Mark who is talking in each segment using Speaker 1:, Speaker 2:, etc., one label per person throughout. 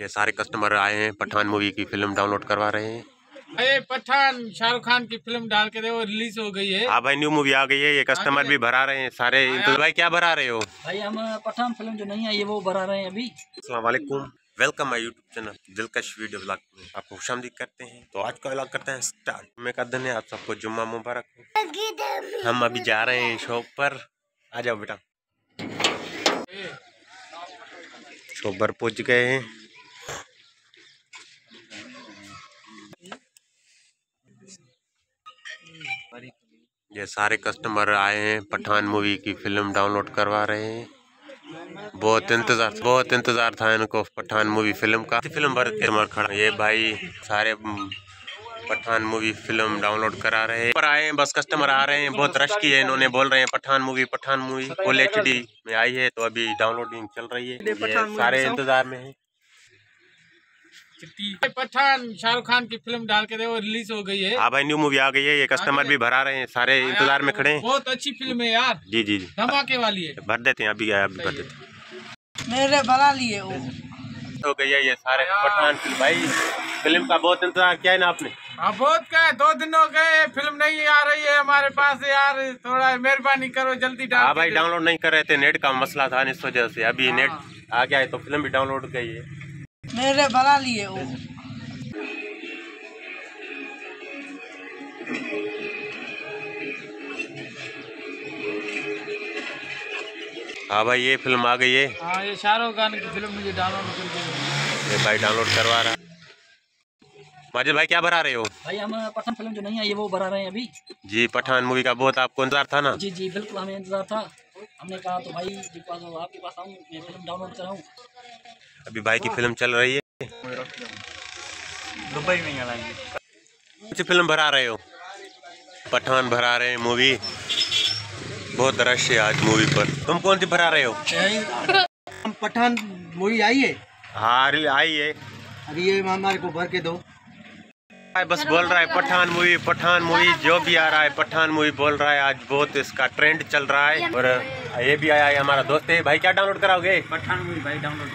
Speaker 1: ये सारे कस्टमर आए हैं पठान मूवी की फ़िल्म डाउनलोड करवा रहे हैं।
Speaker 2: अरे पठान शाहरुख खान की फ़िल्म डाल के दे वो रिलीज़ हो गई है।
Speaker 1: हाँ भाई न्यू मूवी आ गई है ये कस्टमर भी भरा रहे हैं सारे। तो भाई क्या भरा रहे हो?
Speaker 3: भाई हम पठान फ़िल्म जो नहीं आई है वो भरा रहे हैं अभी।
Speaker 1: असलकुम welcome. My YouTube channel Dilkash video blog में आपको खुशामदी करते हैं। तो आज का ब्लॉग करते हैं स्टार्ट मैं का दिन है आप सबको जुम्मा मुबारक हो। हम अभी जा रहे हैं शॉप पर। आ जाओ बेटा। शॉप पर पहुँच गए हैं। ये सारे कस्टमर आए हैं, पठान मूवी की फ़िल्म डाउनलोड करवा रहे हैं। बहुत इंतज़ार बहुत इंतज़ार था इनको पठान मूवी फ़िल्म का। फ़िल्म भर के खड़ा, ये भाई सारे पठान मूवी फ़िल्म डाउनलोड करा रहे हैं। पर आए हैं, बस कस्टमर आ रहे हैं, बहुत रश की है इन्होंने, बोल रहे हैं, Pathan movie Pathan movie full H में आई है तो अभी डाउनलोडिंग चल रही है। सारे इंतज़ार में है।
Speaker 2: पठान शाहरुख खान की फ़िल्म डाल के दे वो रिलीज़ हो गई है।
Speaker 1: हाँ भाई न्यू मूवी आ गई है ये कस्टमर भी भरा रहे हैं सारे इंतज़ार में खड़े हैं।
Speaker 2: बहुत अच्छी फ़िल्म है यार।
Speaker 1: जी जी जी।
Speaker 2: धमाके वाली है।
Speaker 1: भर देते हैं अभी आया अभी भर देते
Speaker 3: मेरे भरा लिए वो।
Speaker 1: हो गई है ये सारे पठान फ़िल्म भाई। फ़िल्म का बहुत इंतज़ार किया है ना आपने?
Speaker 2: हाँ बहुत क्या दो दिन हो गए फ़िल्म नहीं आ रही है हमारे पास यार। थोड़ा मेहरबानी करो जल्दी डाल
Speaker 1: हाँ भाई डाउनलोड नहीं कर रहे थे नेट का मसला था इस वजह से। अभी नेट आ गया है तो फ़िल्म भी डाउनलोड गई है।
Speaker 3: मेरे भरा लिए वो।
Speaker 1: हाँ भाई ये फ़िल्म आ गई है।
Speaker 2: हाँ ये शाहरुख खान की फ़िल्म मुझे डाउनलोड करके
Speaker 1: ये भाई डाउनलोड करवा रहा। है माजिद भाई क्या भरा रहे हो?
Speaker 3: भाई हम पठान फ़िल्म जो नहीं आई है वो भरा रहे हैं अभी।
Speaker 1: जी पठान मूवी का बहुत आपको इंतज़ार था ना?
Speaker 3: जी जी बिल्कुल हमें इंतज़ार था। हमने कहा तो भाई जी पास आपके पास आऊँ मैं फ़िल्म डाउनलोड कराऊँ।
Speaker 1: अभी भाई की फ़िल्म चल रही है।
Speaker 2: दुबई में
Speaker 1: कौन सी फ़िल्म भरा रहे हो? पठान भरा रहे हैं मूवी बहुत रश है आज मूवी पर। तुम कौन सी भरा रहे हो?
Speaker 4: हम पठान मूवी आई है।
Speaker 1: हाँ आई है।
Speaker 4: अभी ये हमारे को भर के दो।
Speaker 1: बस बोल रहा है पठान मूवी पठान मूवी जो भी आ रहा है पठान मूवी बोल रहा है। आज बहुत इसका ट्रेंड चल रहा है और ये भी आया है हमारा दोस्त है। भाई क्या डाउनलोड कराओगे?
Speaker 3: पठान मूवी भाई डाउनलोड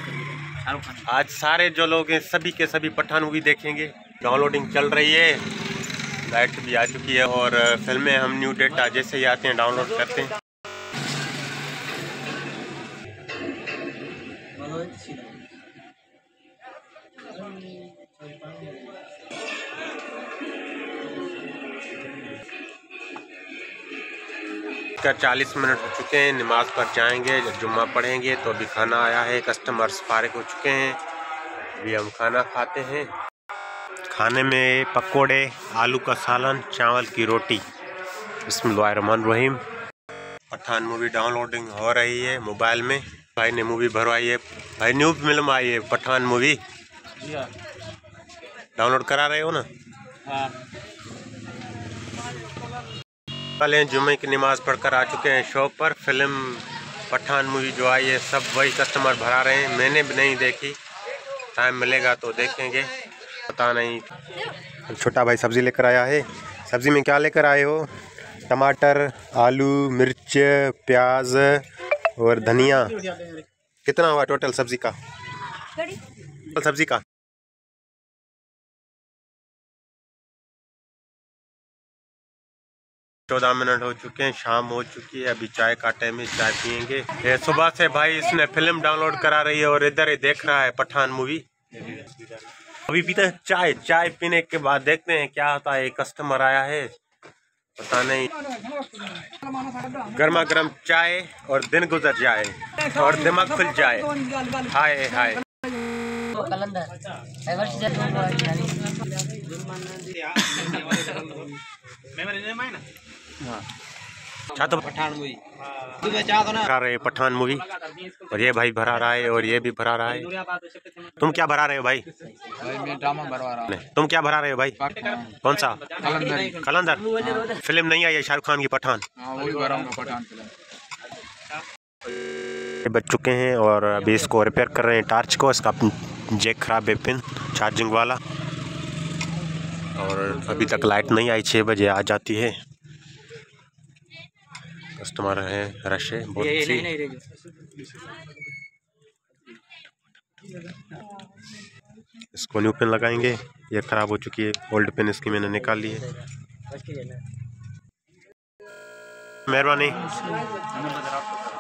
Speaker 1: आज सारे जो लोग हैं, सभी के सभी पठान मूवी देखेंगे। डाउनलोडिंग चल रही है। लाइट भी आ चुकी है और फ़िल्में हम न्यू डेटा जैसे ही आते हैं, डाउनलोड करते हैं। का चालीस मिनट हो चुके हैं नमाज़ पर जाएँगे जब जुम्मा पढ़ेंगे तो अभी खाना आया है कस्टमर्स फारिग हो चुके हैं अभी हम खाना खाते हैं। खाने में पकोड़े आलू का सालन चावल की रोटी। रहीम पठान मूवी डाउनलोडिंग हो रही है मोबाइल में। भाई ने मूवी भरवाई है भाई न्यू फ़िल्म आई है पठान मूवी। डाउनलोड करा रहे हो ना?
Speaker 2: हाँ।
Speaker 1: कल जुमे की नमाज़ पढ़कर आ चुके हैं शॉप पर। फ़िल्म पठान मूवी जो आई है सब वही कस्टमर भरा रहे हैं। मैंने भी नहीं देखी। टाइम मिलेगा तो देखेंगे। पता नहीं। छोटा भाई सब्ज़ी लेकर आया है। सब्ज़ी में क्या लेकर आए हो? टमाटर आलू मिर्च प्याज और धनिया। कितना हुआ टोटल सब्ज़ी का? टोटल सब्ज़ी का? चौदह मिनट हो चुके हैं शाम हो चुकी है अभी चाय का टाइम है चाय पियेंगे। ये सुबह से भाई इसने फ़िल्म डाउनलोड करा रही है और इधर ही देख रहा है पठान मूवी अभी पीते हैं चाय चाय पीने के बाद देखते हैं क्या होता है कस्टमर आया है पता नहीं। गर्मा गर्म चाय और दिन गुजर जाए और दिमाग खुल जाए। हाय हाय। अच्छा तो
Speaker 4: पठान मूवी
Speaker 1: भरा रहे पठान मूवी। और ये भाई भरा रहा है और ये भी भरा रहा है। तुम क्या भरा रहे हो भाई?
Speaker 2: भाई मैं ड्रामा भरवा रहा
Speaker 1: नहीं, तुम क्या भरा रहे हो भाई? कौन सा?
Speaker 2: हूँ
Speaker 1: कलंदर? फ़िल्म नहीं आई है शाहरुख खान की पठान।
Speaker 2: हाँ पठान
Speaker 1: बच चुके हैं और अभी इसको रिपेयर कर रहे हैं टार्च को इसका जैक खराब है पिन चार्जिंग वाला। और अभी तक लाइट नहीं आई छः बजे आ जाती है। कस्टमर है रश है बहुत सी इसको न्यू पेन लगाएँगे ये ख़राब हो चुकी है ओल्ड पेन इसकी मैंने निकाल ली है। मेहरबानी।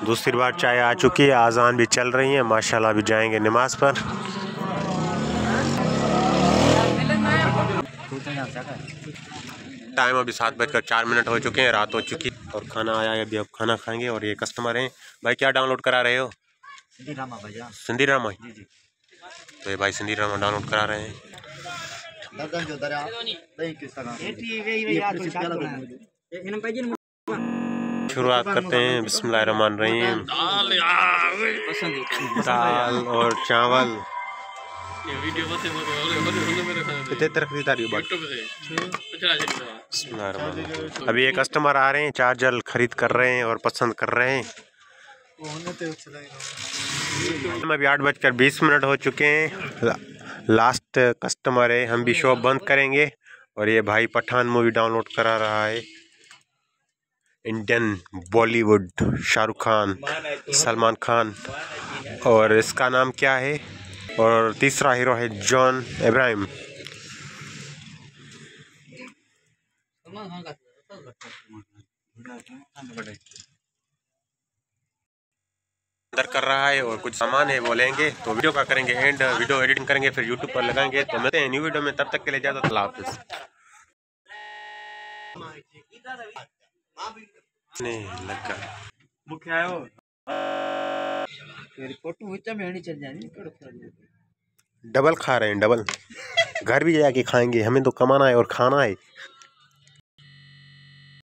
Speaker 1: दूसरी बार चाय आ चुकी है आज़ान भी चल रही है माशाल्लाह अभी जाएँगे नमाज़ पर। टाइम अभी सात बजकर चार मिनट हो चुके हैं रात हो चुकी और खाना आया है अभी अब खाना खाएँगे और ये कस्टमर हैं भाई क्या डाउनलोड करा रहे हो सिंधी
Speaker 4: रामा भैया
Speaker 1: सिंधी रामा तो ये भाई सिंधी रामा डाउनलोड करा रहे हैं
Speaker 4: जो
Speaker 1: शुरुआत करते हैं बिस्मिल्लाह रहमान रहीम दाल और चावल अभी ये कस्टमर आ रहे हैं चार्जर खरीद कर रहे हैं और पसंद कर रहे हैं। हम अभी आठ बजकर बीस मिनट हो चुके हैं। ला, लास्ट कस्टमर है हम भी शॉप बंद करेंगे और ये भाई पठान मूवी डाउनलोड करा रहा है। Indian Bollywood Shahrukh Khan Salman Khan. और इसका नाम क्या है? और तीसरा हीरो है जॉन इब्राहिम। अंदर कर रहा है और कुछ सामान है, वो लेंगे तो वीडियो का करेंगे एंड वीडियो एडिटिंग करेंगे, फिर यूट्यूब पर लगाएँगे तो मिलते हैं न्यू वीडियो में, तब तक के लिए जाता अल्लाह हाफिज़। नहीं लगा।
Speaker 4: मुख्य आयो
Speaker 1: डबल खा रहे हैं, डबल। घर भी जाके खाएँगे, हमें तो कमाना है और खाना है।